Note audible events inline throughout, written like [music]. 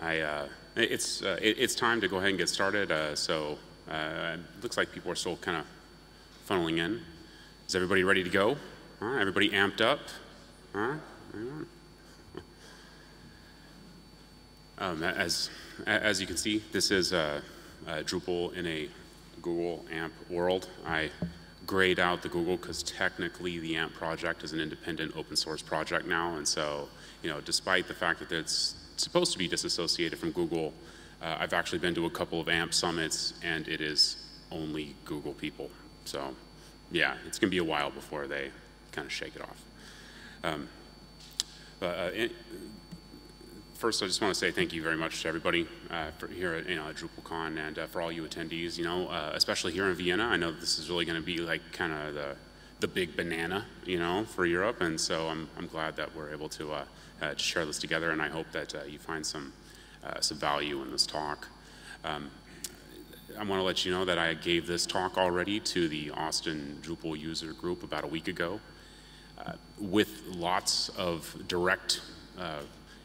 I, uh, it's, uh, it, it's time to go ahead and get started. Uh, so uh, it looks like people are still kind of funneling in. Is everybody ready to go? Huh? Everybody amped up? [laughs] Um, as, as you can see, this is uh, Drupal in a Google AMP world. I grayed out the Google because technically the AMP project is an independent open source project now. And so, you know, despite the fact that it's supposed to be disassociated from Google, uh, I've actually been to a couple of AMP summits and it is only Google people. So yeah, it's going to be a while before they kind of shake it off. Um, but, uh, it, first, I just want to say thank you very much to everybody uh, for here at you know, DrupalCon and uh, for all you attendees. You know, uh, especially here in Vienna, I know this is really going to be like kind of the the big banana, you know, for Europe, and so I'm I'm glad that we're able to, uh, to share this together, and I hope that uh, you find some some value in this talk. Um, I want to let you know that I gave this talk already to the Austin Drupal user group about a week ago, with lots of direct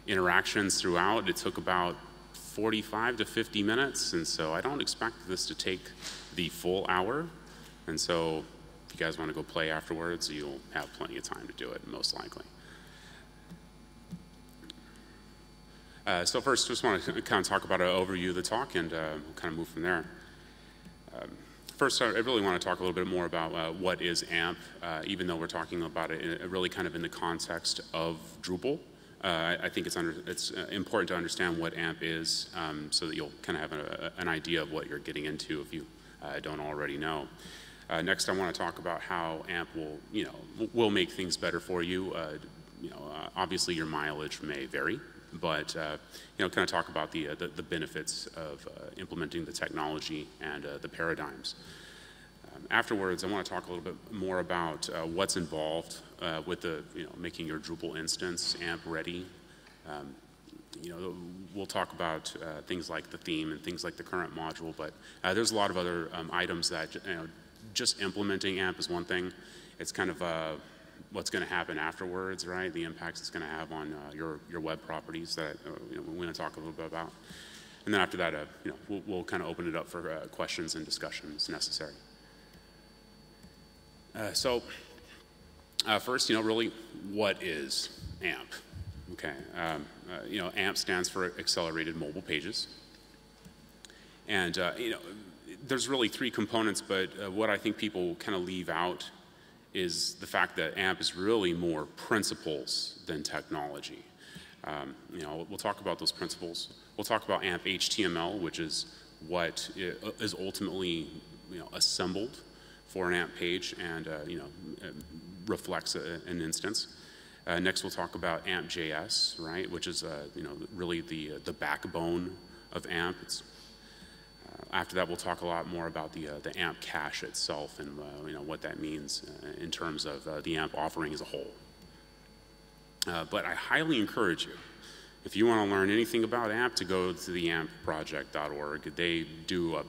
interactions throughout. It took about 45 to 50 minutes, and so I don't expect this to take the full hour. And so if you guys want to go play afterwards, you'll have plenty of time to do it, most likely. Uh, so first, just want to [laughs] kind of talk about an overview of the talk, and uh, kind of move from there. Um, first, I really want to talk a little bit more about uh, what is AMP, uh, even though we're talking about it really kind of in the context of Drupal. Uh, I think it's, under, it's uh, important to understand what AMP is um, so that you'll kind of have a, an idea of what you're getting into if you don't already know. Next, I want to talk about how AMP will, you know, will make things better for you. You know, obviously your mileage may vary, but you know, kind of talk about the, the, the benefits of implementing the technology and the paradigms. Um, afterwards, I want to talk a little bit more about what's involved uh, with the, you know, making your Drupal instance AMP ready. Um, you know, we'll talk about uh, things like the theme and things like the current module, but uh, there's a lot of other um, items that, you know, just implementing AMP is one thing. It's kind of uh, what's going to happen afterwards, right? The impacts it's going to have on uh, your, your web properties that uh, you know, we're going to talk a little bit about. And then after that, you know, we'll, we'll kind of open it up for questions and discussions necessary. so uh, first, you know, really, what is AMP? Okay, um, uh, you know, AMP stands for Accelerated Mobile Pages. And, uh, you know, there's really three components, but uh, what I think people kind of leave out is the fact that AMP is really more principles than technology. Um, you know, we'll talk about those principles. We'll talk about AMP HTML, which is what is ultimately, you know, assembled for an AMP page and, uh, you know, reflects a, an instance. Uh, next, we'll talk about AMP AMP.js, right, which is uh, you know really the uh, the backbone of AMP. It's, uh, after that, we'll talk a lot more about the uh, the AMP cache itself and uh, you know what that means in terms of the AMP offering as a whole. but I highly encourage you, if you want to learn anything about AMP, to go to the AMPproject.org. They do a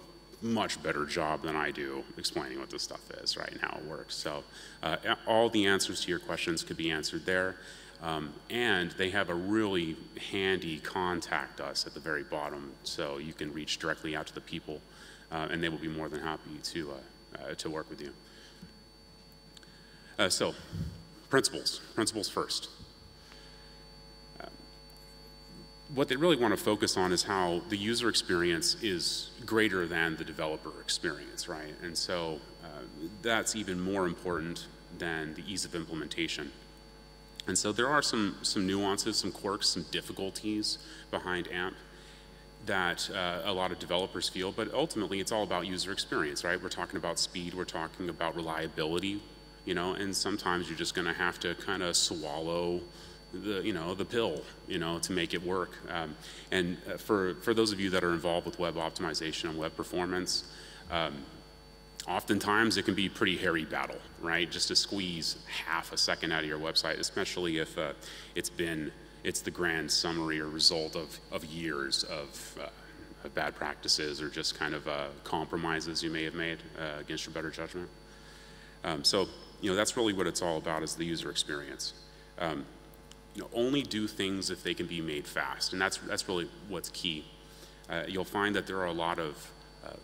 much better job than I do explaining what this stuff is, right, and how it works. So uh, all the answers to your questions could be answered there. Um, and they have a really handy contact us at the very bottom, so you can reach directly out to the people, uh, and they will be more than happy to, uh, uh to work with you. Uh, so, principles. Principles first what they really want to focus on is how the user experience is greater than the developer experience, right? And so uh, that's even more important than the ease of implementation. And so there are some, some nuances, some quirks, some difficulties behind AMP that uh, a lot of developers feel, but ultimately it's all about user experience, right? We're talking about speed, we're talking about reliability, you know, and sometimes you're just gonna have to kind of swallow the you know the pill you know to make it work um, and uh, for for those of you that are involved with web optimization and web performance um, oftentimes it can be a pretty hairy battle right? Just to squeeze half a second out of your website especially if uh, it's been it's the grand summary or result of of years of, uh, of bad practices or just kind of uh, compromises you may have made uh, against your better judgment. Um, so you know that's really what it's all about is the user experience. Um, you know, only do things if they can be made fast, and that's, that's really what's key. Uh, you'll find that there are a lot of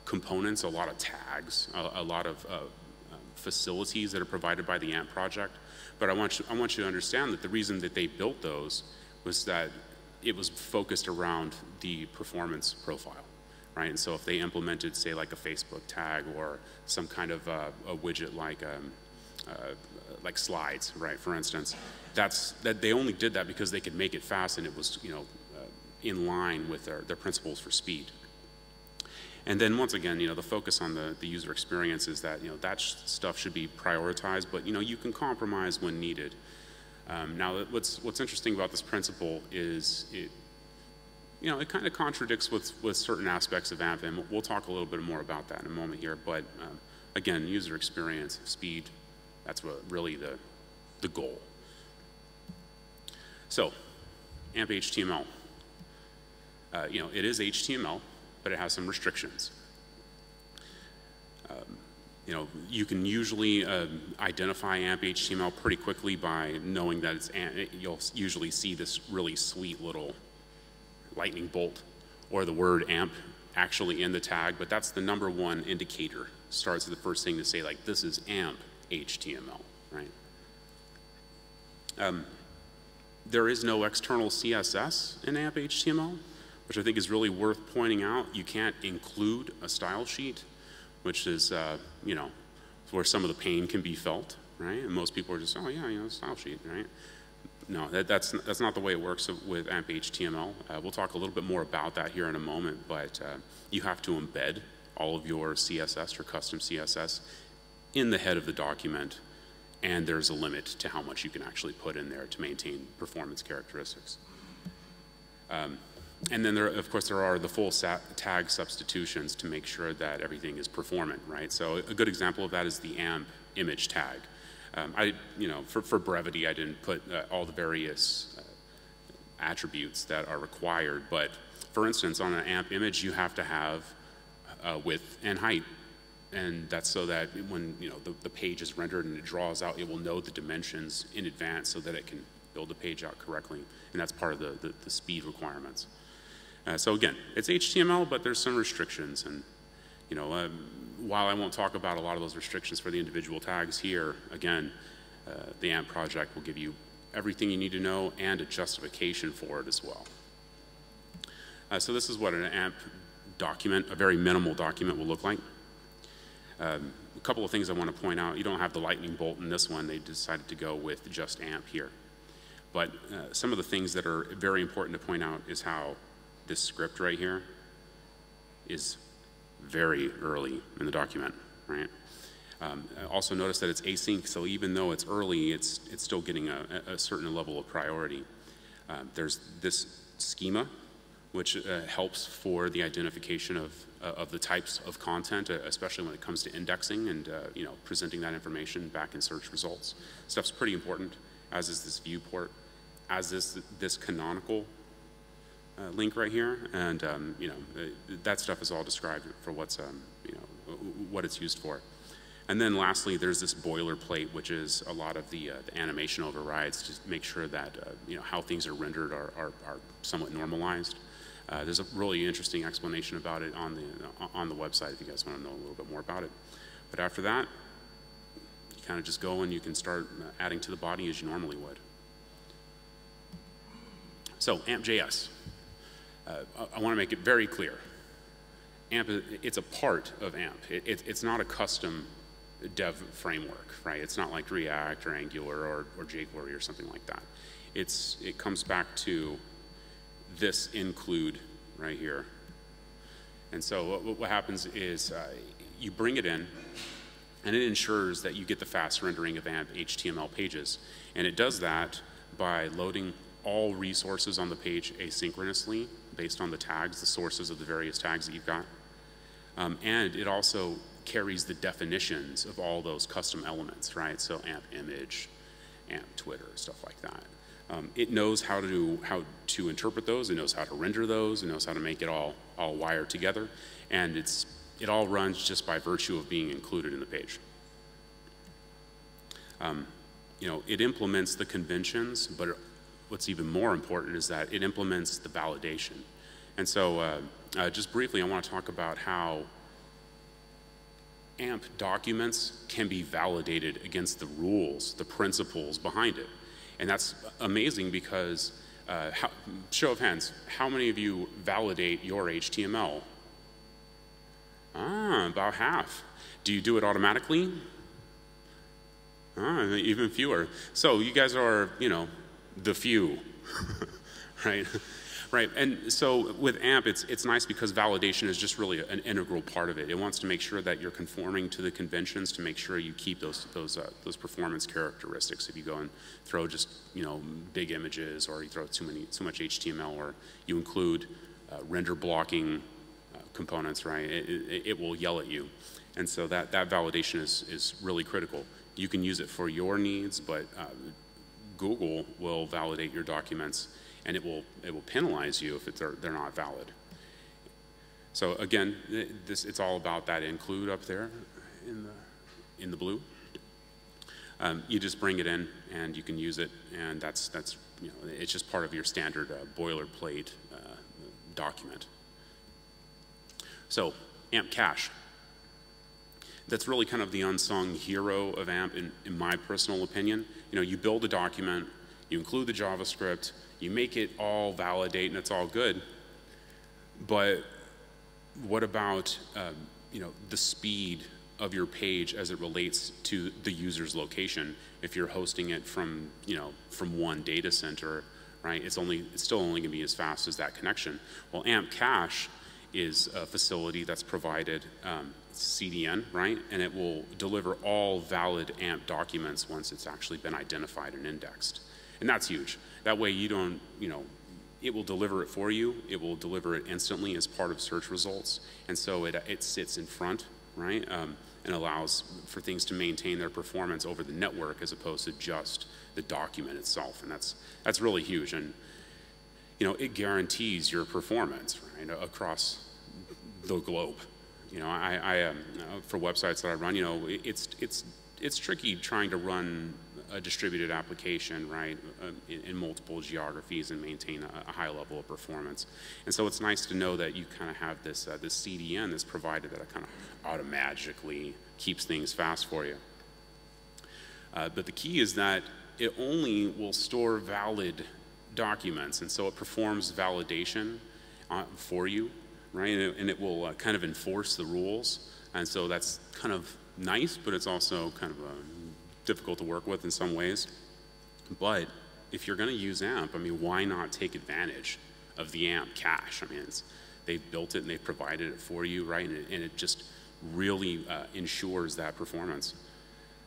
components, a lot of tags, a, a lot of uh, um, facilities that are provided by the AMP project. But I want, you, I want you to understand that the reason that they built those was that it was focused around the performance profile, right? And so if they implemented, say, like a Facebook tag or some kind of uh, a widget like um, uh, like slides, right? For instance, that's that they only did that because they could make it fast and it was you know uh, in line with their, their principles for speed. And then once again, you know, the focus on the, the user experience is that, you know, that stuff should be prioritized, but, you know, you can compromise when needed. Um, now, what's, what's interesting about this principle is it, you know, it kind of contradicts with, with certain aspects of AMP, and we'll talk a little bit more about that in a moment here, but um, again, user experience, speed, that's what really the, the goal. So, AMP HTML. Uh, you know, it is HTML, but it has some restrictions. Um, you know, you can usually uh, identify AMP HTML pretty quickly by knowing that it's, you'll usually see this really sweet little lightning bolt or the word AMP actually in the tag, but that's the number one indicator. Starts with the first thing to say like, this is AMP HTML, right? Um, there is no external CSS in AMP HTML which I think is really worth pointing out. You can't include a style sheet, which is, uh, you know, where some of the pain can be felt, right? And most people are just, oh yeah, you know, style sheet, right? No, that, that's, that's not the way it works with AMP HTML. Uh, we'll talk a little bit more about that here in a moment, but uh, you have to embed all of your CSS or custom CSS in the head of the document, and there's a limit to how much you can actually put in there to maintain performance characteristics. Um, and then there, of course, there are the full tag substitutions to make sure that everything is performant, right? So a good example of that is the AMP image tag. Um, I, you know, for, for brevity, I didn't put uh, all the various uh, attributes that are required, but for instance, on an AMP image, you have to have uh, width and height. And that's so that when you know the, the page is rendered and it draws out, it will know the dimensions in advance so that it can build the page out correctly. And that's part of the, the, the speed requirements. Uh, so again, it's HTML, but there's some restrictions. And you know, uh, while I won't talk about a lot of those restrictions for the individual tags here, again, uh, the AMP project will give you everything you need to know and a justification for it as well. Uh, so this is what an AMP document, a very minimal document will look like. Um, a couple of things I want to point out. You don't have the lightning bolt in this one. They decided to go with just AMP here. But uh, some of the things that are very important to point out is how this script right here is very early in the document, right? Um, also notice that it's async, so even though it's early, it's, it's still getting a, a certain level of priority. Um, there's this schema, which uh, helps for the identification of, uh, of the types of content, uh, especially when it comes to indexing and uh, you know, presenting that information back in search results. Stuff's pretty important, as is this viewport, as is this canonical uh, link right here, and um, you know uh, that stuff is all described for what's um, you know what it's used for. And then lastly, there's this boilerplate, which is a lot of the, uh, the animation overrides to make sure that uh, you know how things are rendered are, are, are somewhat normalized. Uh, there's a really interesting explanation about it on the on the website if you guys want to know a little bit more about it. But after that, you kind of just go and you can start adding to the body as you normally would. So AMP.js uh, I want to make it very clear. AMP, it's a part of AMP. It, it, it's not a custom dev framework, right? It's not like React or Angular or, or jQuery or something like that. It's, it comes back to this include right here. And so what, what happens is uh, you bring it in, and it ensures that you get the fast rendering of AMP HTML pages. And it does that by loading all resources on the page asynchronously based on the tags, the sources of the various tags that you've got. Um, and it also carries the definitions of all those custom elements, right? So AMP image, AMP Twitter, stuff like that. Um, it knows how to do how to interpret those. It knows how to render those. It knows how to make it all all wired together, and it's it all runs just by virtue of being included in the page. Um, you know, it implements the conventions, but what's even more important is that it implements the validation. And so, uh, uh, just briefly, I want to talk about how AMP documents can be validated against the rules, the principles behind it. And that's amazing because, uh, how, show of hands, how many of you validate your HTML? Ah, about half. Do you do it automatically? Ah, even fewer. So you guys are, you know, the few, [laughs] right? Right, and so with AMP, it's, it's nice because validation is just really an integral part of it. It wants to make sure that you're conforming to the conventions to make sure you keep those, those, uh, those performance characteristics. If you go and throw just, you know, big images or you throw too, many, too much HTML or you include uh, render blocking uh, components, right, it, it, it will yell at you. And so that, that validation is, is really critical. You can use it for your needs, but uh, Google will validate your documents and it will, it will penalize you if they're, they're not valid. So again, this, it's all about that include up there in the, in the blue. Um, you just bring it in and you can use it and that's, that's you know, it's just part of your standard uh, boilerplate uh, document. So AMP cache. That's really kind of the unsung hero of AMP in, in my personal opinion. You know, you build a document, you include the JavaScript, you make it all validate and it's all good. But what about um, you know the speed of your page as it relates to the user's location? If you're hosting it from you know from one data center, right? It's only it's still only going to be as fast as that connection. Well, AMP Cache is a facility that's provided um, CDN, right? And it will deliver all valid AMP documents once it's actually been identified and indexed. And that's huge. That way you don't, you know, it will deliver it for you. It will deliver it instantly as part of search results. And so it, it sits in front, right? Um, and allows for things to maintain their performance over the network as opposed to just the document itself. And that's, that's really huge. And, you know, it guarantees your performance, right, across the globe. You know, I, I um, for websites that I run, you know, it's, it's, it's tricky trying to run a distributed application, right, uh, in, in, multiple geographies and maintain a, a, high level of performance. And so it's nice to know that you kind of have this, uh, this CDN that's provided that kind of automatically keeps things fast for you. Uh, but the key is that it only will store valid documents, and so it performs validation uh, for you, right, and it, and it will uh, kind of enforce the rules. And so that's kind of nice, but it's also kind of a difficult to work with in some ways. But if you're going to use AMP, I mean, why not take advantage of the AMP cache? I mean, they've built it and they've provided it for you, right? And it, and it just really uh, ensures that performance.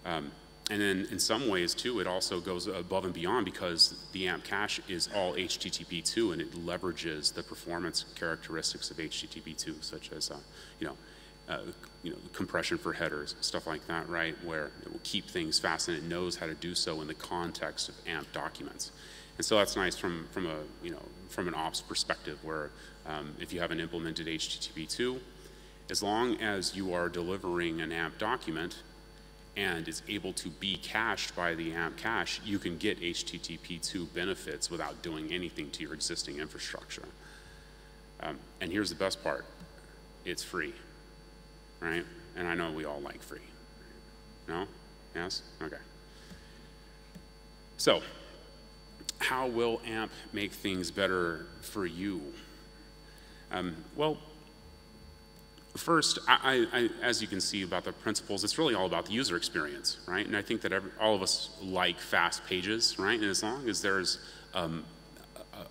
Um, and then in some ways too, it also goes above and beyond because the AMP cache is all HTTP2 and it leverages the performance characteristics of HTTP2, such as, uh, you know, uh, you know, compression for headers, stuff like that, right? Where it will keep things fast and it knows how to do so in the context of AMP documents. And so that's nice from, from a, you know, from an ops perspective where um, if you haven't implemented HTTP2, as long as you are delivering an AMP document and is able to be cached by the AMP cache, you can get HTTP2 benefits without doing anything to your existing infrastructure. Um, and here's the best part, it's free right? And I know we all like free. No? Yes? Okay. So, how will AMP make things better for you? Um, well, first, I, I, as you can see about the principles, it's really all about the user experience, right? And I think that every, all of us like fast pages, right? And as long as there's um,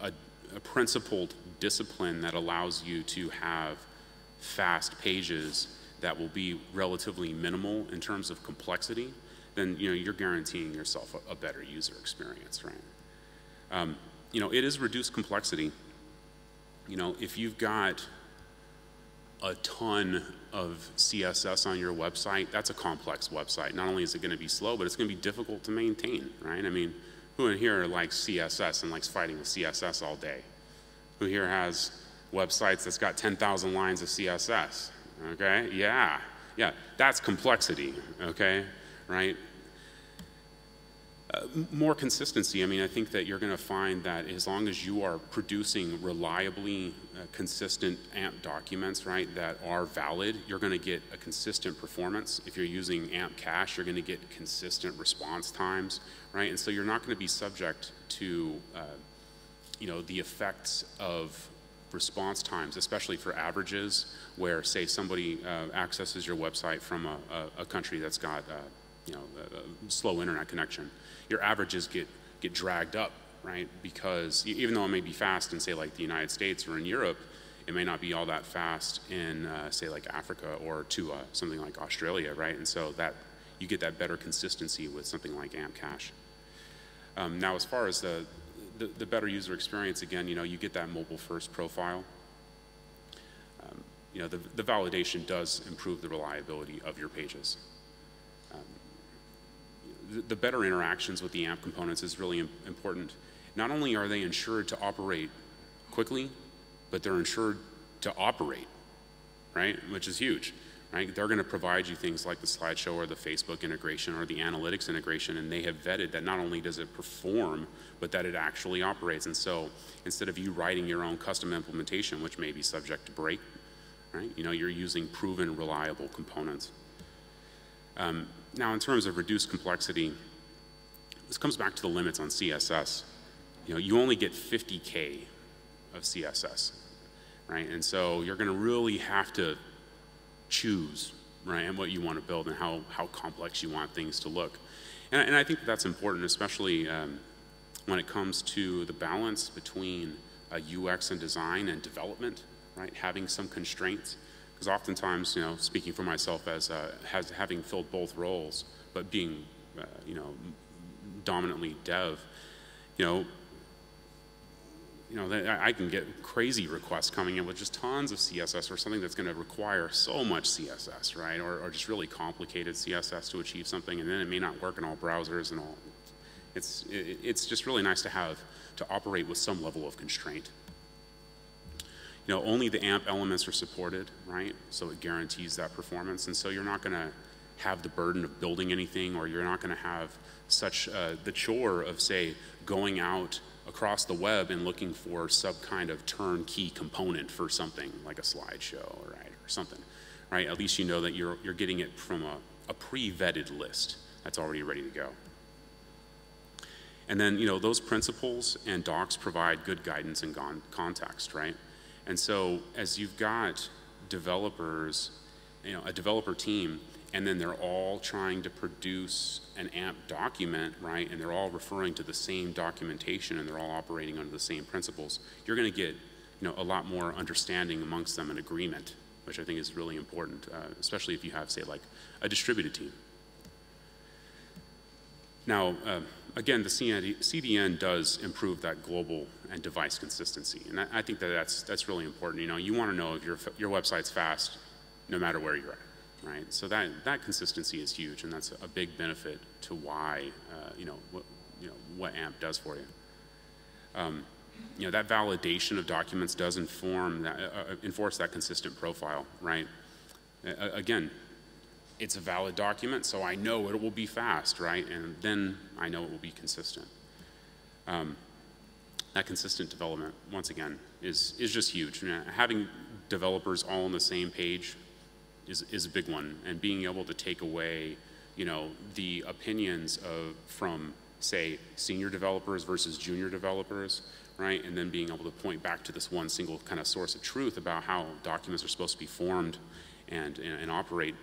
a, a, principled discipline that allows you to have fast pages, that will be relatively minimal in terms of complexity, then you know you're guaranteeing yourself a, a better user experience, right? Um, you know, it is reduced complexity. You know, if you've got a ton of CSS on your website, that's a complex website. Not only is it going to be slow, but it's going to be difficult to maintain, right? I mean, who in here likes CSS and likes fighting with CSS all day? Who here has websites that's got 10,000 lines of CSS? okay? Yeah, yeah, that's complexity, okay? Right? Uh, more consistency. I mean, I think that you're going to find that as long as you are producing reliably uh, consistent AMP documents, right, that are valid, you're going to get a consistent performance. If you're using AMP cache, you're going to get consistent response times, right? And so you're not going to be subject to, uh, you know, the effects of response times, especially for averages, where say somebody uh, accesses your website from a, a, a country that's got, uh, you know, a, a slow internet connection your averages get, get dragged up, right? Because even though it may be fast in, say, like the United States or in Europe, it may not be all that fast in, uh, say, like Africa or to uh, something like Australia, right? And so that you get that better consistency with something like AMP Cache. Um, now, as far as the, the, the, better user experience, again, you know, you get that mobile-first profile. Um, you know, the, the validation does improve the reliability of your pages the better interactions with the AMP components is really important. Not only are they ensured to operate quickly, but they're ensured to operate, right? Which is huge, right? They're going to provide you things like the slideshow or the Facebook integration or the analytics integration, and they have vetted that not only does it perform, but that it actually operates. And so instead of you writing your own custom implementation, which may be subject to break, right? You know, you're using proven, reliable components. Um, now, in terms of reduced complexity, this comes back to the limits on CSS. You know, you only get 50K of CSS, right? And so you're gonna really have to choose, right, and what you want to build and how, how complex you want things to look. And, and I think that's important, especially um, when it comes to the balance between uh, UX and design and development, right? Having some constraints. Because oftentimes, you know, speaking for myself as, uh, has, having filled both roles, but being, uh, you know, dominantly dev, you know, you know, I can get crazy requests coming in with just tons of CSS or something that's going to require so much CSS, right? Or, or, just really complicated CSS to achieve something, and then it may not work in all browsers and all. It's, it, it's just really nice to have to operate with some level of constraint you know, only the AMP elements are supported, right? So it guarantees that performance. And so you're not going to have the burden of building anything or you're not going to have such uh, the chore of, say, going out across the web and looking for some kind of turnkey component for something like a slideshow, right, or something, right? At least you know that you're, you're getting it from a, a pre-vetted list that's already ready to go. And then, you know, those principles and docs provide good guidance and context, right? And so as you've got developers, you know, a developer team, and then they're all trying to produce an AMP document, right? And they're all referring to the same documentation and they're all operating under the same principles. You're going to get, you know, a lot more understanding amongst them and agreement, which I think is really important, uh, especially if you have, say, like a distributed team. Now, uh, again, the CDN does improve that global and device consistency, and I, think that that's that's really important. You know, you want to know if your your website's fast, no matter where you're at, right? So that that consistency is huge, and that's a big benefit to why uh, you know what you know what AMP does for you. Um, you know that validation of documents does inform that uh, uh enforce that consistent profile, right? Uh, again, it's a valid document, so I know it will be fast, right? And then I know it will be consistent. Um, that consistent development, once again, is, is just huge. having developers all on the same page is, is a big one, and being able to take away, you know, the opinions of, from, say, senior developers versus junior developers, right? And then being able to point back to this one single kind of source of truth about how documents are supposed to be formed and, and, and operate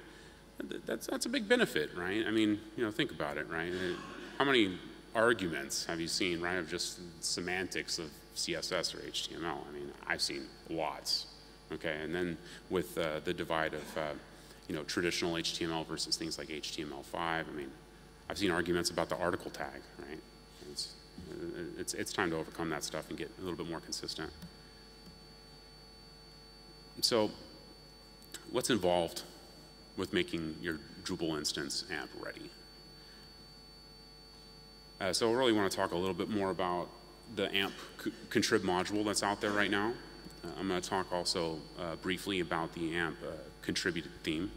that's, that's a big benefit, right? I mean, you know, think about it, right? How many arguments have you seen, right, of just semantics of CSS or HTML? I mean, I've seen lots, okay? And then with uh, the divide of, uh, you know, traditional HTML versus things like HTML5, I mean, I've seen arguments about the article tag, right? It's, it's, it's time to overcome that stuff and get a little bit more consistent. So, what's involved with making your Drupal instance AMP ready. Uh, so I really want to talk a little bit more about the AMP contrib module that's out there right now. Uh, I'm going to talk also uh, briefly about the AMP uh, contributed theme.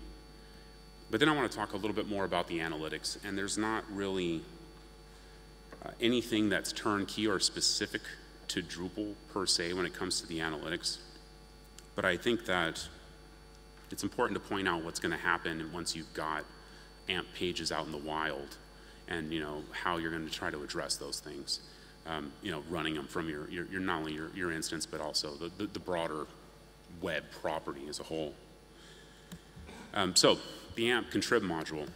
But then I want to talk a little bit more about the analytics. And there's not really uh, anything that's turnkey or specific to Drupal per se when it comes to the analytics. But I think that it's important to point out what's going to happen once you've got AMP pages out in the wild and you know how you're going to try to address those things. Um, you know, running them from your, your, your not only your, your instance, but also the, the, the broader web property as a whole. Um, so the AMP contrib module.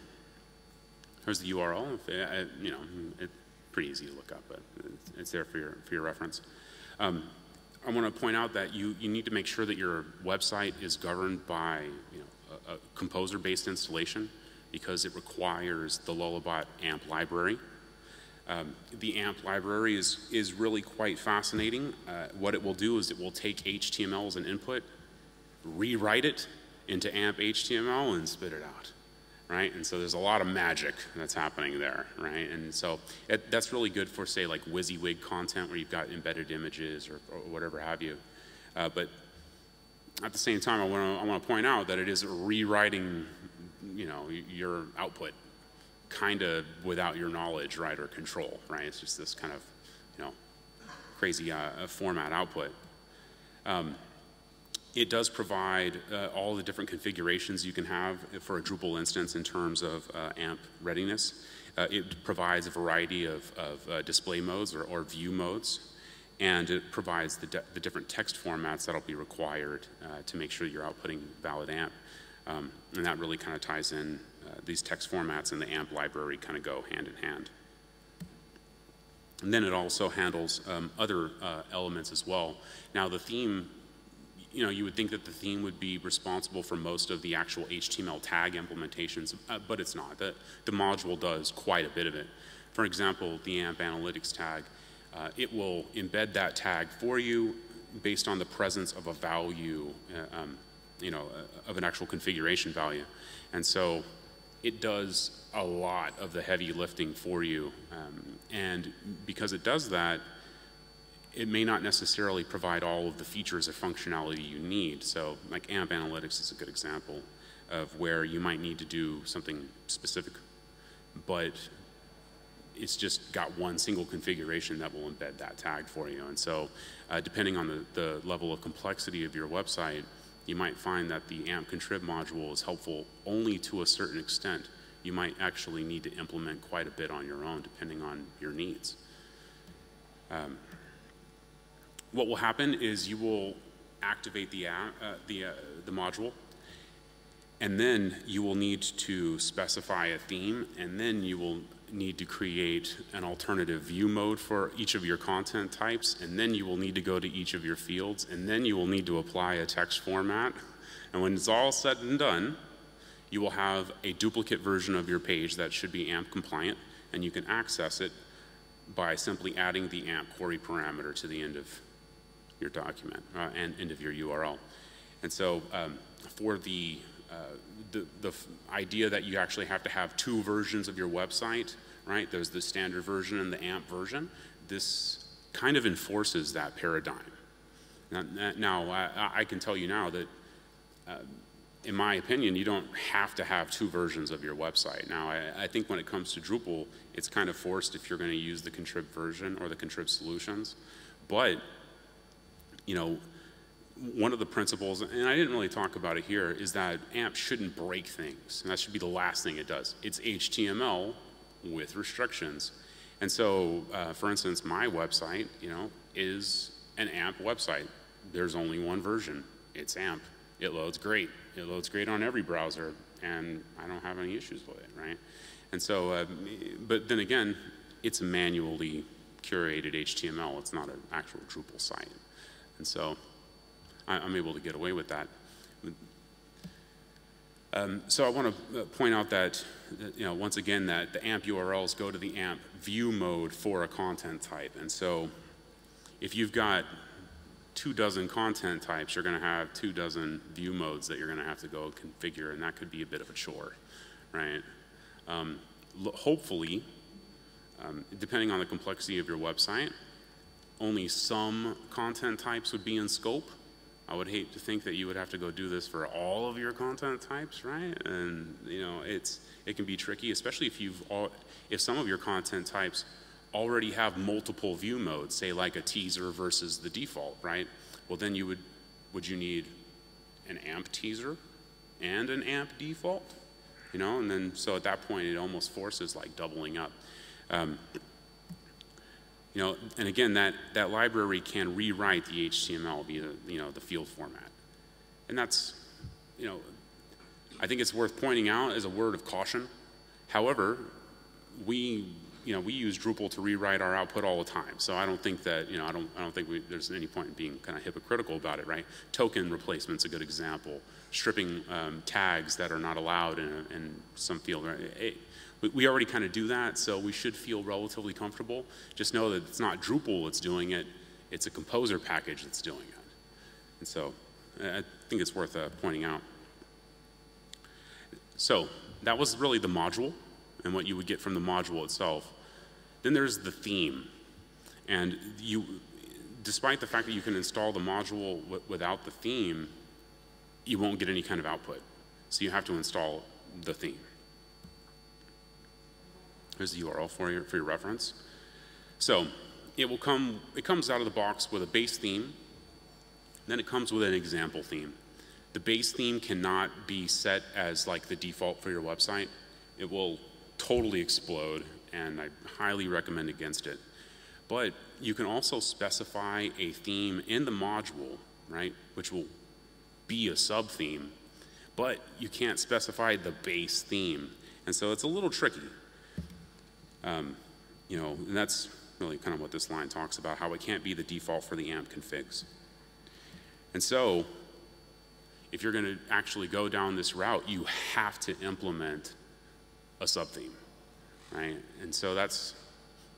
Here's the URL. It, you know, it's pretty easy to look up, but it's there for your, for your reference. Um, I want to point out that you, you need to make sure that your website is governed by you know, a, a composer-based installation because it requires the Lullabot AMP library. Um, the AMP library is, is really quite fascinating. Uh, what it will do is it will take HTML as an input, rewrite it into AMP HTML, and spit it out, right? And so there's a lot of magic that's happening there, right? And so it, that's really good for, say, like WYSIWYG content where you've got embedded images or, or whatever have you. Uh, but at the same time, I want to I want to point out that it is rewriting, you know, your output kind of without your knowledge, right, or control, right? It's just this kind of, you know, crazy uh, format output. Um, it does provide uh, all the different configurations you can have for a Drupal instance in terms of uh, AMP readiness. Uh, it provides a variety of, of uh, display modes or, or, view modes, and it provides the, the, different text formats that'll be required uh, to make sure you're outputting valid AMP. Um, and that really kind of ties in uh, these text formats and the AMP library kind of go hand in hand. And then it also handles um, other elements as well. Now the theme, you know, you would think that the theme would be responsible for most of the actual HTML tag implementations, uh, but it's not. The, the module does quite a bit of it. For example, the AMP analytics tag, uh, it will embed that tag for you based on the presence of a value, uh, um, you know, uh, of an actual configuration value. And so it does a lot of the heavy lifting for you. Um, and because it does that, it may not necessarily provide all of the features or functionality you need. So like AMP Analytics is a good example of where you might need to do something specific, but it's just got one single configuration that will embed that tag for you. And so uh, depending on the, the level of complexity of your website, you might find that the AMP contrib module is helpful only to a certain extent. You might actually need to implement quite a bit on your own depending on your needs. Um, what will happen is you will activate the, uh, the, uh, the module and then you will need to specify a theme and then you will need to create an alternative view mode for each of your content types, and then you will need to go to each of your fields, and then you will need to apply a text format. And when it's all said and done, you will have a duplicate version of your page that should be AMP compliant, and you can access it by simply adding the AMP query parameter to the end of your document uh, and end of your URL. And so um, for the uh, the, the idea that you actually have to have two versions of your website, right? There's the standard version and the AMP version. This kind of enforces that paradigm. Now, now I, I, can tell you now that, uh, in my opinion, you don't have to have two versions of your website. Now, I, I think when it comes to Drupal, it's kind of forced if you're going to use the contrib version or the contrib solutions. But, you know, one of the principles, and I didn't really talk about it here, is that AMP shouldn't break things. And that should be the last thing it does. It's HTML with restrictions. And so, uh, for instance, my website, you know, is an AMP website. There's only one version. It's AMP. It loads great. It loads great on every browser, and I don't have any issues with it, right? And so, uh, but then again, it's a manually curated HTML. It's not an actual Drupal site. And so, I, am able to get away with that. Um, so I want to uh, point out that, you know, once again, that the AMP URLs go to the AMP view mode for a content type. And so if you've got two dozen content types, you're going to have two dozen view modes that you're going to have to go configure, and that could be a bit of a chore, right? Um, hopefully, um, depending on the complexity of your website, only some content types would be in scope, I would hate to think that you would have to go do this for all of your content types, right? And you know, it's it can be tricky, especially if you've all, if some of your content types already have multiple view modes, say like a teaser versus the default, right? Well, then you would, would you need an AMP teaser and an AMP default? You know, and then so at that point it almost forces like doubling up. Um, you know, and again, that, that library can rewrite the HTML via, you know, the field format. And that's, you know, I think it's worth pointing out as a word of caution. However, we, you know, we use Drupal to rewrite our output all the time. So I don't think that, you know, I don't, I don't think we, there's any point in being kind of hypocritical about it, right? Token replacement's a good example. Stripping um, tags that are not allowed in, a, in some field, right? It, we already kind of do that, so we should feel relatively comfortable. Just know that it's not Drupal that's doing it, it's a composer package that's doing it. And so I think it's worth uh, pointing out. So that was really the module and what you would get from the module itself. Then there's the theme. And you, despite the fact that you can install the module without the theme, you won't get any kind of output. So you have to install the theme. Here's the URL for your, for your reference. So it will come, it comes out of the box with a base theme, then it comes with an example theme. The base theme cannot be set as like the default for your website. It will totally explode, and I highly recommend against it. But you can also specify a theme in the module, right, which will be a sub-theme, but you can't specify the base theme. And so it's a little tricky. Um, you know, and that's really kind of what this line talks about, how it can't be the default for the AMP configs. And so, if you're going to actually go down this route, you have to implement a subtheme, right? And so that's,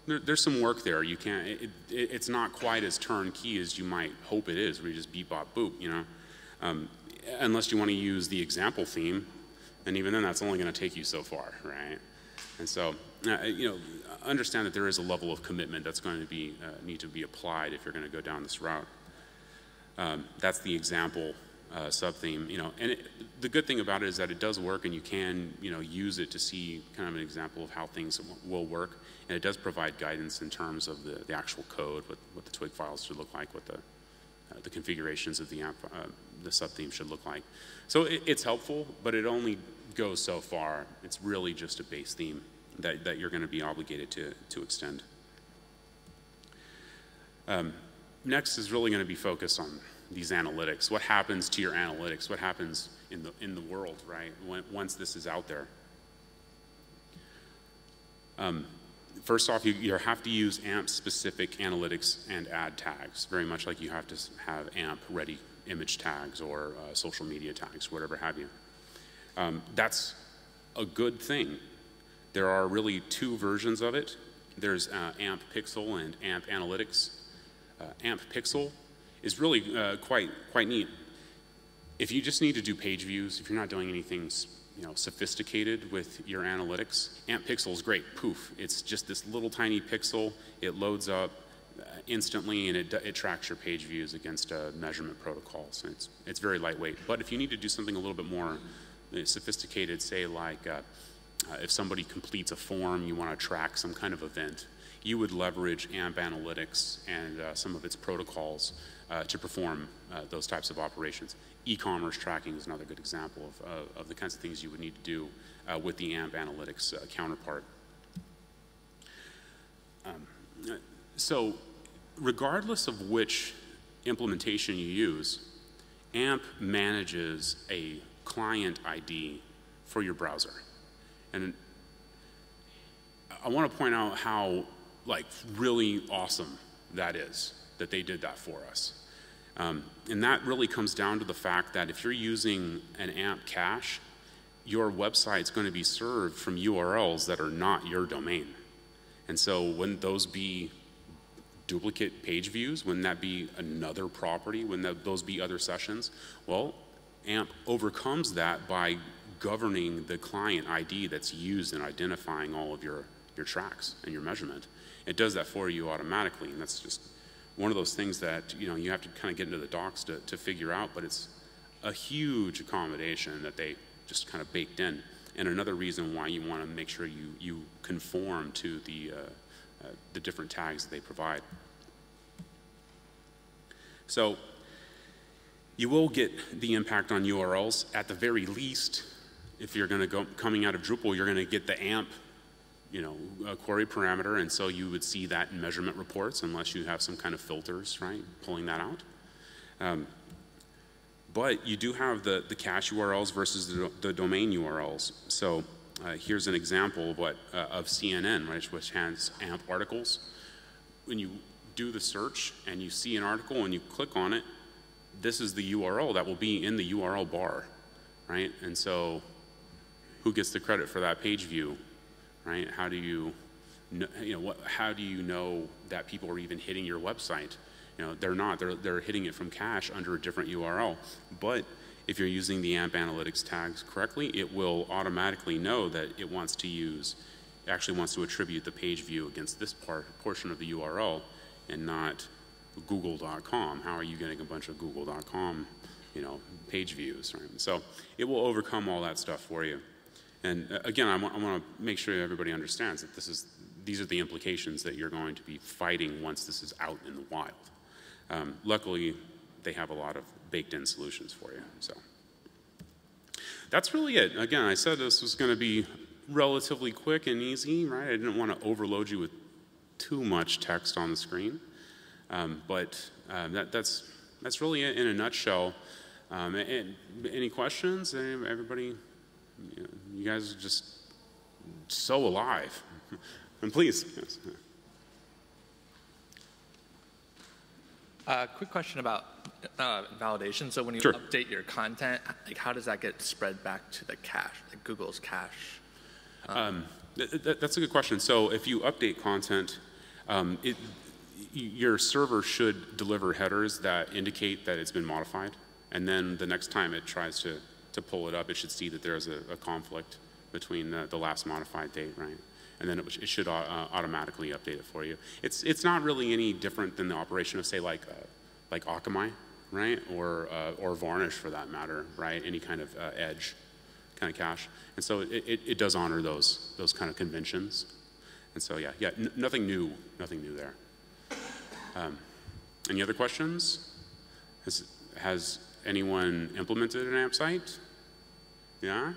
there, there's some work there. You can't, it, it, it's not quite as turnkey as you might hope it is, where you just beep, bop, boop, you know? Um, unless you want to use the example theme, and even then that's only going to take you so far, right? And so, uh, you know, understand that there is a level of commitment that's going to be, uh, need to be applied if you're going to go down this route. Um, that's the example uh, sub-theme, you know, and it, the good thing about it is that it does work and you can, you know, use it to see kind of an example of how things will work. And it does provide guidance in terms of the, the actual code, what, what the twig files should look like, what the, uh, the configurations of the amp, uh, the sub-theme should look like. So it, it's helpful, but it only goes so far. It's really just a base theme that, that you're going to be obligated to, to extend. Um, next is really going to be focused on these analytics. What happens to your analytics? What happens in the, in the world, right, when, once this is out there? Um, first off, you, you, have to use AMP-specific analytics and ad tags, very much like you have to have AMP-ready image tags or uh, social media tags, whatever have you. Um, that's a good thing. There are really two versions of it. There's uh, AMP Pixel and AMP Analytics. Uh, AMP Pixel is really uh, quite, quite neat. If you just need to do page views, if you're not doing anything you know, sophisticated with your analytics, AMP Pixel is great. Poof, it's just this little tiny pixel. It loads up uh, instantly and it, it tracks your page views against uh, measurement protocols. And it's, it's very lightweight. But if you need to do something a little bit more sophisticated, say like uh, uh, if somebody completes a form, you want to track some kind of event, you would leverage AMP Analytics and uh, some of its protocols uh, to perform uh, those types of operations. E-commerce tracking is another good example of, of, the kinds of things you would need to do uh, with the AMP Analytics counterpart. Um, so regardless of which implementation you use, AMP manages a client ID for your browser. And I want to point out how like really awesome that is that they did that for us. Um, and that really comes down to the fact that if you're using an AMP cache, your website's going to be served from URLs that are not your domain. And so wouldn't those be duplicate page views? Wouldn't that be another property? Wouldn't that, those be other sessions? Well, AMP overcomes that by governing the client ID that's used in identifying all of your, your tracks and your measurement. It does that for you automatically, and that's just one of those things that you know you have to kind of get into the docs to, to figure out, but it's a huge accommodation that they just kind of baked in. And another reason why you want to make sure you, you conform to the, uh, uh, the different tags that they provide. So you will get the impact on URLs. At the very least, if you're going to go coming out of Drupal, you're going to get the AMP, you know, query parameter, and so you would see that in measurement reports, unless you have some kind of filters, right, pulling that out. Um, but you do have the, the cache URLs versus the, the domain URLs. So uh, here's an example of what uh, of CNN, right, which has AMP articles. When you do the search and you see an article and you click on it, this is the URL that will be in the URL bar, right? And so who gets the credit for that page view, right? How do you, know, you know, what, how do you know that people are even hitting your website? You know, they're not. They're, they're hitting it from cache under a different URL. But if you're using the AMP analytics tags correctly, it will automatically know that it wants to use, actually wants to attribute the page view against this part, portion of the URL and not google.com. How are you getting a bunch of google.com, you know, page views, right? So it will overcome all that stuff for you. And uh, again, I want, I want to make sure everybody understands that this is, these are the implications that you're going to be fighting once this is out in the wild. Um, luckily, they have a lot of baked-in solutions for you. So that's really it. Again, I said this was going to be relatively quick and easy, right? I didn't want to overload you with too much text on the screen, um, but um, that, that's that's really it in a nutshell. Um, and, any questions? Everybody, you, know, you guys are just so alive. [laughs] and please. Yes. Uh, quick question about uh, validation. So when you sure. update your content, like how does that get spread back to the cache, like Google's cache? Um, th th that's a good question. So if you update content, um, it, your server should deliver headers that indicate that it's been modified. And then the next time it tries to, to pull it up, it should see that there's a, a conflict between the, the last modified date, right? and then it, it should uh, automatically update it for you. It's, it's not really any different than the operation of, say, like, uh, like Akamai, right? Or, uh, or Varnish for that matter, right? Any kind of uh, edge kind of cache. And so it, it, it, does honor those, those kind of conventions. And so, yeah, yeah, nothing new, nothing new there. Um, any other questions? Has, has anyone implemented an AMP site? Yeah?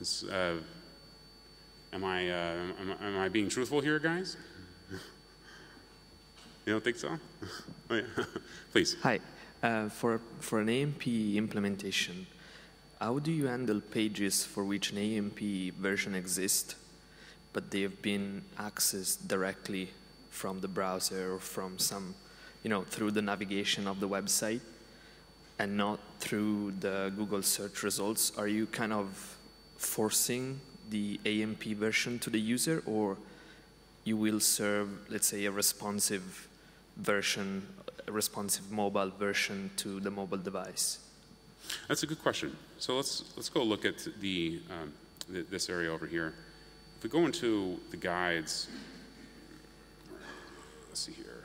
Is, uh, Am I, uh, am, am, I being truthful here, guys? you don't think so? [laughs] oh, yeah. [laughs] Please. Hi. Uh, for, for an AMP implementation, how do you handle pages for which an AMP version exists, but they have been accessed directly from the browser or from some, you know, through the navigation of the website and not through the Google search results? Are you kind of forcing the AMP version to the user, or you will serve, let's say, a responsive version, a responsive mobile version to the mobile device? That's a good question. So let's let's go look at the um, th this area over here. If we go into the guides, let's see here.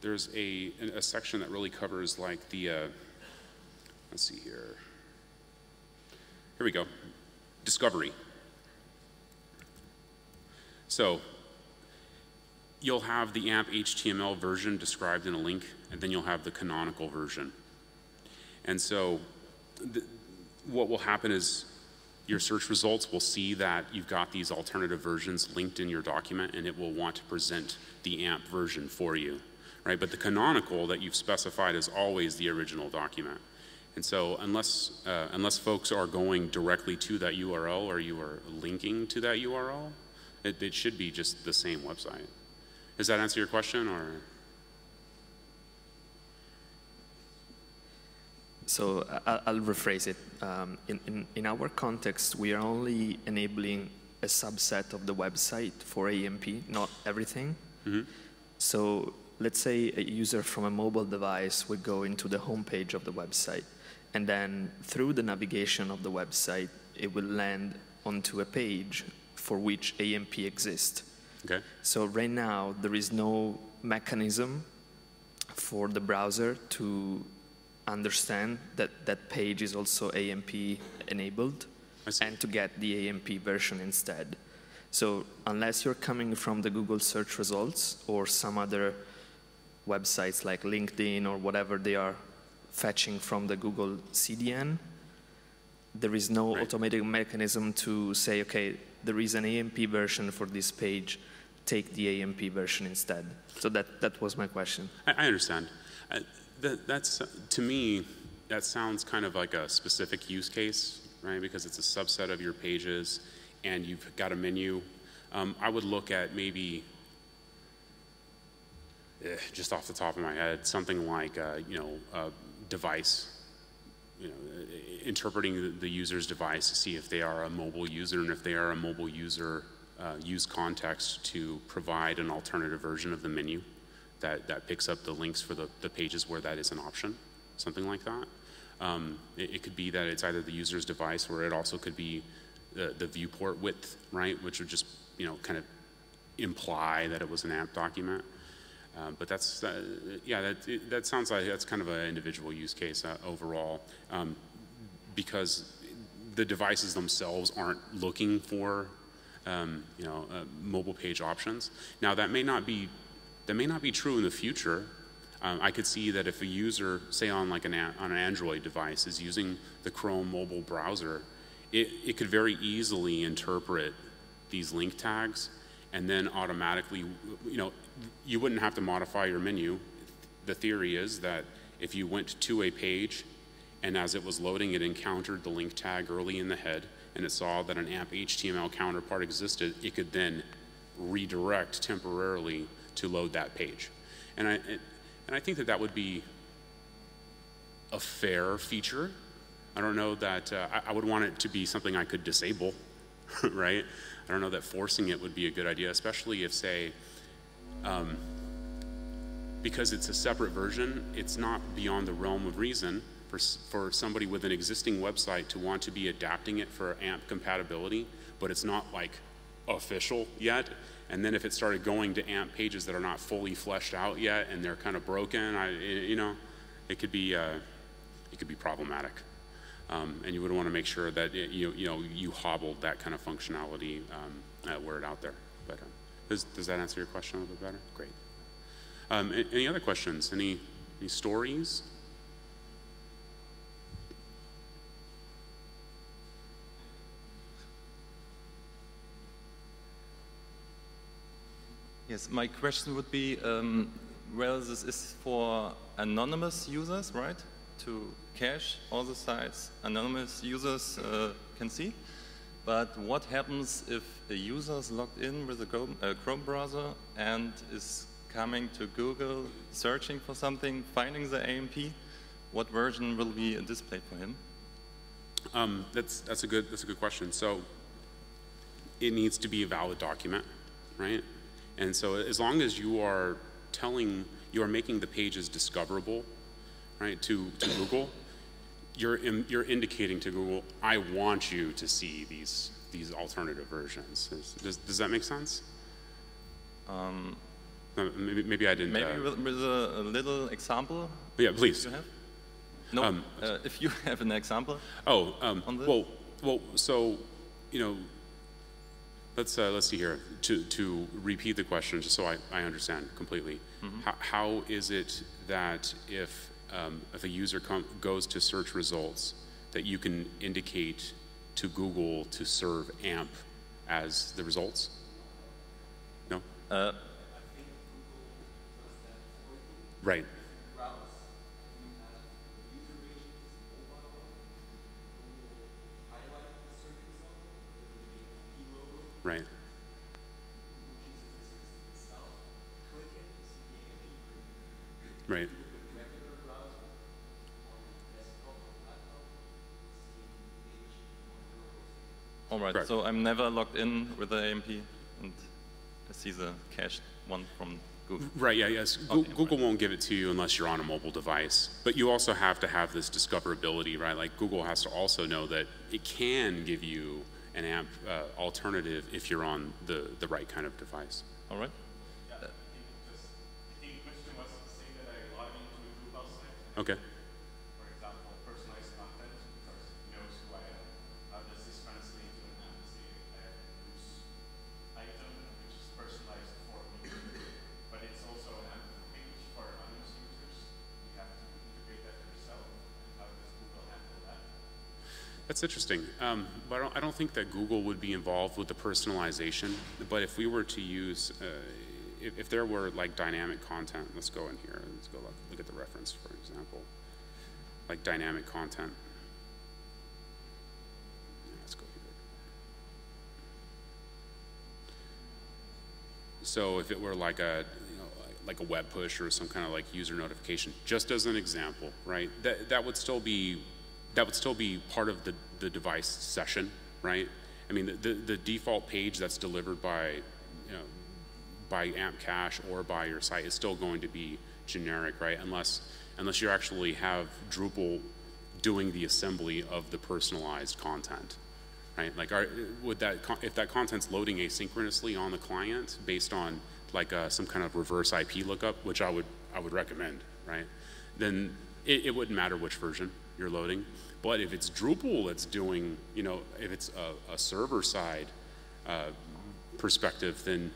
There's a a section that really covers like the. Uh, let's see here. Here we go discovery. So you'll have the AMP HTML version described in a link, and then you'll have the canonical version. And so what will happen is your search results will see that you've got these alternative versions linked in your document, and it will want to present the AMP version for you, right? But the canonical that you've specified is always the original document. And so unless, uh, unless folks are going directly to that URL or you are linking to that URL, it, it should be just the same website. Does that answer your question or? So I'll rephrase it. Um, in, in, in, our context, we are only enabling a subset of the website for AMP, not everything. Mm -hmm. So let's say a user from a mobile device would go into the homepage of the website. And then through the navigation of the website, it will land onto a page for which AMP exists. Okay. So right now, there is no mechanism for the browser to understand that that page is also AMP enabled and to get the AMP version instead. So unless you're coming from the Google search results or some other websites like LinkedIn or whatever they are fetching from the Google CDN, there is no Right. automatic mechanism to say, okay, there is an AMP version for this page, take the AMP version instead. So that, that was my question. I, I understand. Uh, that, that's, to me, that sounds kind of like a specific use case, right? Because it's a subset of your pages and you've got a menu. Um, I would look at maybe, eh, just off the top of my head, something like, uh, you know, device. You know, interpreting the, the user's device to see if they are a mobile user and if they are a mobile user, uh, use context to provide an alternative version of the menu that, that picks up the links for the, the pages where that is an option, something like that. Um, it, it could be that it's either the user's device or it also could be the, the viewport width, right, which would just, you know, kind of imply that it was an AMP document. Uh, but that's, uh, yeah, that, it- that sounds like that's kind of an individual use case uh, overall, um, because the devices themselves aren't looking for, um, you know, uh, mobile page options. Now that may not be, that may not be true in the future. Um, I could see that if a user, say on like an, on an Android device, is using the Chrome mobile browser, it, it could very easily interpret these link tags and then automatically, you know, you wouldn't have to modify your menu. The theory is that if you went to a page and as it was loading, it encountered the link tag early in the head and it saw that an AMP HTML counterpart existed, it could then redirect temporarily to load that page. And I, and I think that that would be a fair feature. I don't know that uh, I, I would want it to be something I could disable, [laughs] right? I don't know that forcing it would be a good idea, especially if, say, um, because it's a separate version, it's not beyond the realm of reason for, for somebody with an existing website to want to be adapting it for AMP compatibility, but it's not like official yet. And then if it started going to AMP pages that are not fully fleshed out yet and they're kind of broken, I, you know, it could be, uh, it could be problematic. Um, and you would want to make sure that it, you, you know you hobbled that kind of functionality um, uh, were it out there. But uh, does, does that answer your question a little bit better? Great. Um, any other questions? Any, any stories? Yes, my question would be, um, well, this is for anonymous users, right? To cache all the sites anonymous users uh, can see. But what happens if a user is logged in with a Chrome, Chrome browser and is coming to Google, searching for something, finding the AMP? What version will be displayed for him? Um, that's, that's, a good, that's a good question. So it needs to be a valid document, right? And so as long as you are telling, you are making the pages discoverable, right, to, to Google, you're, in, you're indicating to Google, I want you to see these, these alternative versions. Does, does, does that make sense? Um, Uh, Maybe, maybe I didn't. maybe uh, with, with a, a little example yeah, please. have? No, Um, uh, if you [laughs] have an example. Oh, um, well, well, so, you know, let's, uh, let's see here, to, to repeat the question, just so I, I understand completely. How, how is it that if, um, if a user com- goes to search results, that you can indicate to Google to serve AMP as the results? No? Uh, Right. Right. Right. All right, so I'm never logged in with the AMP and I see the cached one from Google. Right, yeah, yes. Okay, Google won't give it to you unless you're on a mobile device. But you also have to have this discoverability, right? Like Google has to also know that it can give you an AMP uh, alternative if you're on the, the right kind of device. All right? Yeah, I think just, I think question was say that I log into a Drupal site, Okay. for example, personalized content, because it knows who I am. How does this translate to an app? Say I have loose That's interesting. Um, but I don't, I don't think that Google would be involved with the personalization. But if we were to use, uh, if, if there were like dynamic content, let's go in here. Let's go look, look at the reference, for example. Like dynamic content. Let's go here. So if it were like a, like a web push or some kind of like user notification, just as an example, right? That, that would still be, that would still be part of the, the device session, right? I mean, the, the, the default page that's delivered by, you know, by AMP Cache or by your site is still going to be generic, right? Unless, unless you actually have Drupal doing the assembly of the personalized content, right? Like, are, would that if that content's loading asynchronously on the client based on like uh, some kind of reverse IP lookup, which I would I would recommend, right? Then it, it wouldn't matter which version you're loading. But if it's Drupal that's doing, you know, if it's a, a server side uh, perspective, then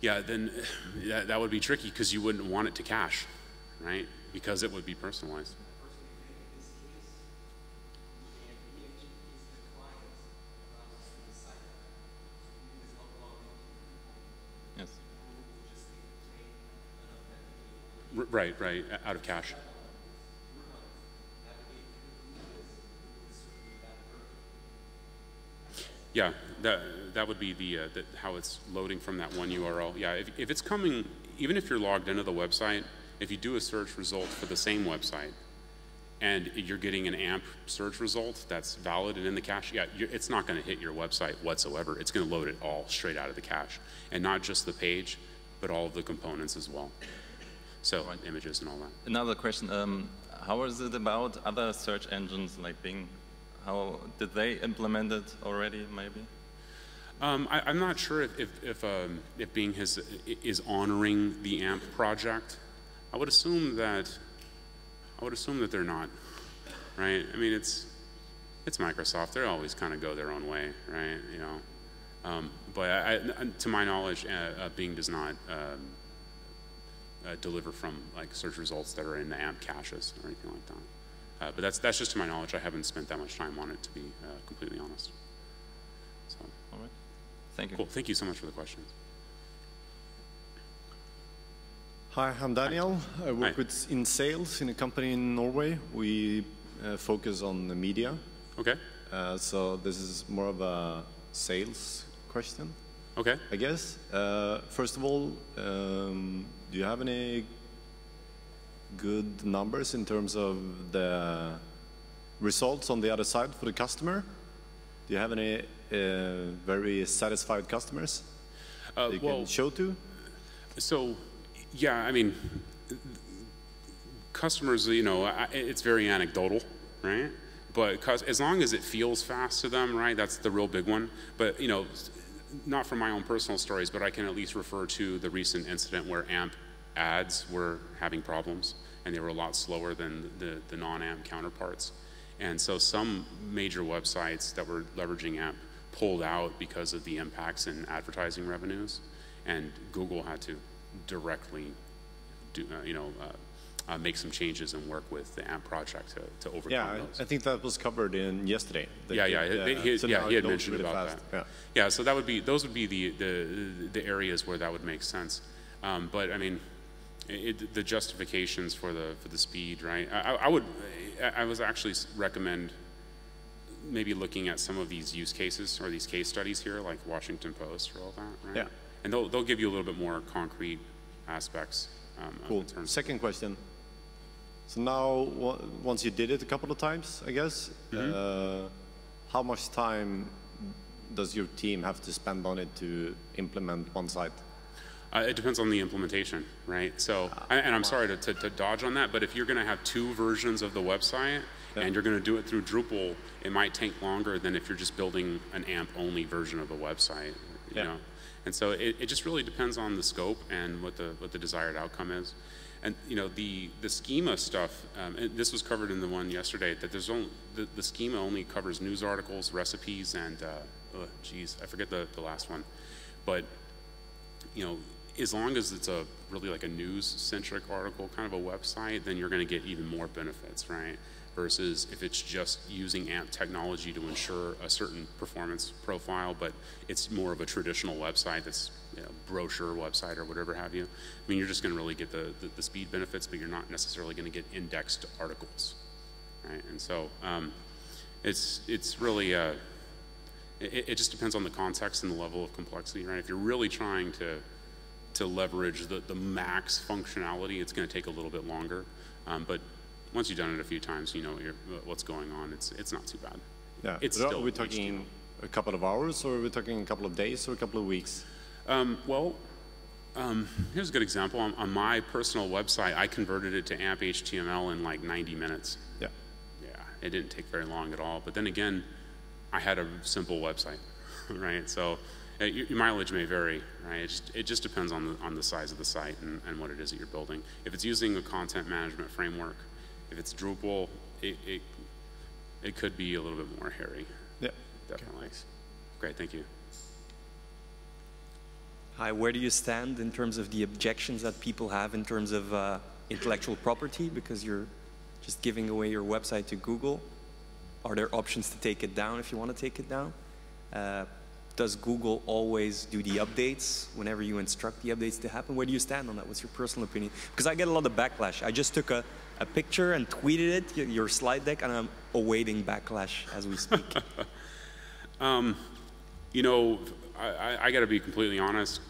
yeah, then [sighs] that, that would be tricky because you wouldn't want it to cache, right? Because it would be personalized. Yes. Right, right, out of cache. Yeah, that, that would be the, uh, the, how it's loading from that one URL. Yeah, if, if it's coming, even if you're logged into the website, if you do a search result for the same website, and you're getting an AMP search result that's valid and in the cache, yeah, you're, it's not going to hit your website whatsoever. It's going to load it all straight out of the cache, and not just the page, but all of the components as well. So images and all that. Another question. Um, how is it about other search engines like Bing? How did they implement it already? Maybe. Um, I, I'm not sure if if if, um, if Bing has is honoring the AMP project. I would assume that I would assume that they're not, right? I mean, it's it's Microsoft. They always kind of go their own way, right? You know. Um, but I, I, to my knowledge, uh, uh, Bing does not um, uh, deliver from like search results that are in the AMP caches or anything like that. Uh, but that's that's just to my knowledge. I haven't spent that much time on it, to be uh, completely honest. So. All right. Thank you. Cool. Thank you so much for the questions. Hi, I'm Daniel. I work Hi. with in sales in a company in Norway. We uh, focus on the media. Okay. Uh, so this is more of a sales question, Okay. I guess. Uh, first of all, um, do you have any good numbers in terms of the results on the other side for the customer? Do you have any uh, very satisfied customers Uh, you well, can show to? so yeah, I mean, customers, you know, I, it's very anecdotal, right? But 'cause- as long as it feels fast to them, right? That's the real big one. But you know, not from my own personal stories, but I can at least refer to the recent incident where AMP ads were having problems, and they were a lot slower than the, the non-AMP counterparts. And so some major websites that were leveraging AMP pulled out because of the impacts in advertising revenues, and Google had to directly do, uh, you know, uh, uh, make some changes and work with the AMP project to, to overcome Yeah, I, those. I think that was covered in yesterday. Yeah, yeah, he- he- so yeah, he had mentioned really about fast. that. Yeah. Yeah, so that would be those would be the the, the areas where that would make sense. Um, but I mean, it, the justifications for the for the speed, right? I, I- would I was actually recommend maybe looking at some of these use cases or these case studies here, like Washington Post or all that, right? Yeah. And they'll they'll give you a little bit more concrete aspects. Um, Cool. Terms Second question. So now, once you did it a couple of times, I guess, Mm-hmm. uh, how much time does your team have to spend on it to implement one site? Uh, it depends on the implementation, right? So, and and I'm sorry to, to, to dodge on that, but if you're going to have two versions of the website and you're going to do it through Drupal, it might take longer than if you're just building an AMP-only version of a website, you Yeah. know? And so it, it just really depends on the scope and what the, what the desired outcome is. And, you know, the, the schema stuff, um, and this was covered in the one yesterday, that there's only, the, the schema only covers news articles, recipes, and, uh, oh, geez, I forget the, the last one. But you know, as long as it's a really like a news-centric article, kind of a website, then you're going to get even more benefits, right? Versus if it's just using AMP technology to ensure a certain performance profile, but it's more of a traditional website that's you know, brochure website or whatever have you. I mean, you're just going to really get the, the, the speed benefits, but you're not necessarily going to get indexed articles, right? And so um, it's it's really uh, it, it just depends on the context and the level of complexity, right? If you're really trying to to leverage the, the max functionality, it's going to take a little bit longer. Um, but once you've done it a few times, you know what what's going on. It's it's not too bad. Yeah. It's But still are we talking a couple of hours, or are we talking a couple of days, or a couple of weeks? Um, well, um, here's a good example. On, on my personal website, I converted it to AMP HTML in like 90 minutes. Yeah. Yeah, it didn't take very long at all. But then again, I had a simple website, [laughs] right? So uh, your, your mileage may vary, right? It just, it just depends on the, on the size of the site and, and what it is that you're building. If it's using a content management framework, if it's Drupal, it, it, it could be a little bit more hairy, Yeah. definitely. Great, thank you. Hi, where do you stand in terms of the objections that people have in terms of uh, intellectual property because you're just giving away your website to Google? Are there options to take it down if you want to take it down? Uh, does Google always do the updates whenever you instruct the updates to happen? Where do you stand on that? What's your personal opinion? Because I get a lot of backlash. I just took a, a picture and tweeted it, your slide deck, and I'm awaiting backlash as we speak. [laughs] Um, you know, I, I, I got to be completely honest.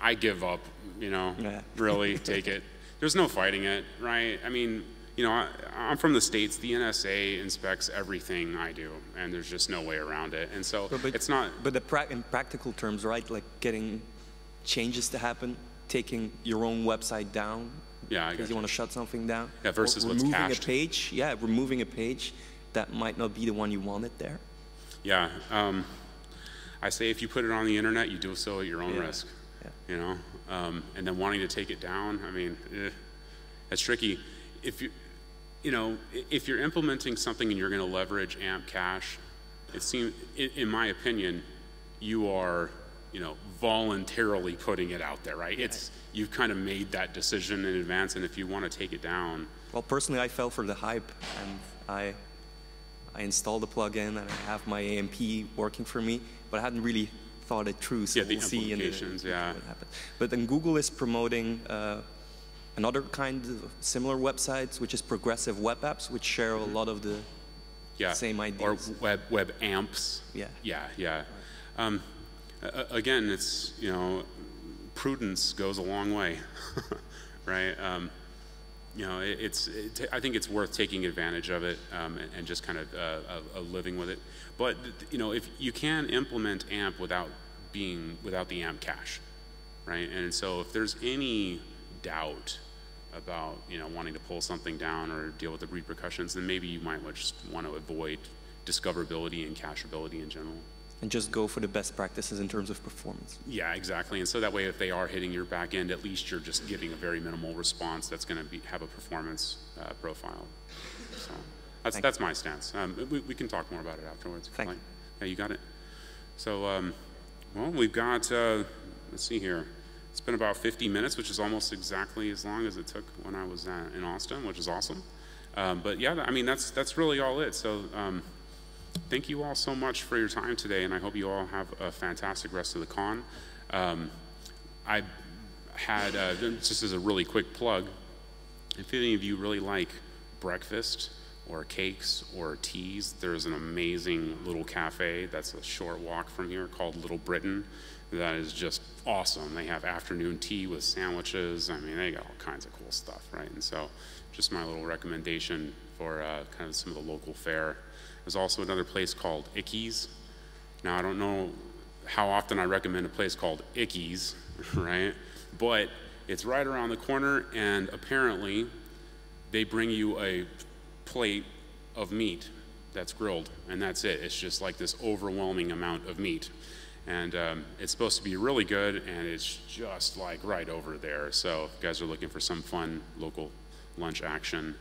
I give up. You know, Yeah. really [laughs] take it. There's no fighting it, right? I mean, you know, I, I'm from the states. The NSA inspects everything I do, and there's just no way around it. And so But- but- it's not. But the pra- in practical terms, right? Like getting changes to happen, taking your own website down Yeah, because gotcha. you want to shut something down. Yeah, versus or what's removing cached. a page. Yeah, removing a page that might not be the one you wanted there. Yeah. Um, I say if you put it on the internet, you do so at your own Yeah. risk. Yeah. You know, um, and then wanting to take it down. I mean, eh, that's tricky. If you, you know, if you're implementing something and you're going to leverage AMP Cache, it seems, in, my opinion, you are, you know, voluntarily putting it out there, right? It's you've kind of made that decision in advance, and if you want to take it down, Well, personally, I fell for the hype, and I I installed the plugin and I have my AMP working for me, but I hadn't really thought it through. So Yeah, the we'll see in the yeah. what happens. But then Google is promoting uh, another kind of similar websites, which is progressive web apps, which share a lot of the yeah, Same or ideas. web web amps. Yeah. Yeah, yeah. Um, again, it's you know, prudence goes a long way, [laughs] right? Um, you know, it, it's. It, I think it's worth taking advantage of it um, and, and just kind of uh, uh, living with it. But you know, if you can implement AMP without being without the AMP cache, right? And so if there's any doubt about you know wanting to pull something down or deal with the repercussions, then maybe you might just want to avoid discoverability and cacheability in general. and just go for the best practices in terms of performance. Yeah, exactly. And so that way, if they are hitting your back end, at least you're just getting a very minimal response that's going to have a performance uh, profile. So that's Thank that's my stance. Um, we, we can talk more about it afterwards. Thank you. Yeah, you got it. So, um, well, we've got. Uh, let's see here. It's been about 50 minutes, which is almost exactly as long as it took when I was uh, in Austin, which is awesome. Um, but yeah, I mean that's that's really all it. So. Um, thank you all so much for your time today, and I hope you all have a fantastic rest of the con. Um, I had, uh, just as a really quick plug, if any of you really like breakfast or cakes or teas, there's an amazing little cafe that's a short walk from here called Little Britain. That is just awesome. They have afternoon tea with sandwiches. I mean, they got all kinds of cool stuff, right? And so, just my little recommendation for uh, kind of some of the local fare. There's also another place called Icky's. Now, I don't know how often I recommend a place called Icky's, [laughs] right? But it's right around the corner, and apparently, they bring you a plate of meat that's grilled, and that's it. It's just like this overwhelming amount of meat. And um, it's supposed to be really good, and it's just like right over there. So, if you guys are looking for some fun local lunch action,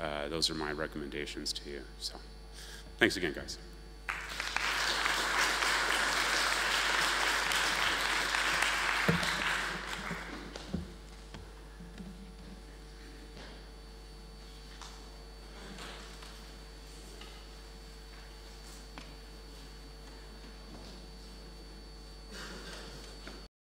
uh, those are my recommendations to you. So, thanks again, guys.